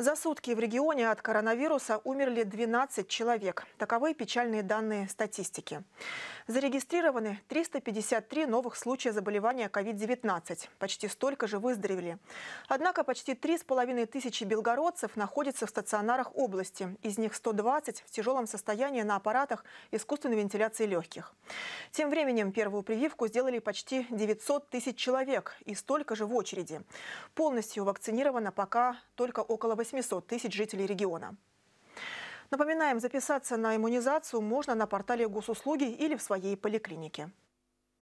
За сутки в регионе от коронавируса умерли 12 человек. Таковы печальные данные статистики. Зарегистрированы 353 новых случая заболевания COVID-19. Почти столько же выздоровели. Однако почти 3,5 тысячи белгородцев находятся в стационарах области. Из них 120 в тяжелом состоянии на аппаратах искусственной вентиляции легких. Тем временем первую прививку сделали почти 900 тысяч человек и столько же в очереди. Полностью вакцинировано пока только около 8 800 тысяч жителей региона. Напоминаем, записаться на иммунизацию можно на портале госуслуги или в своей поликлинике.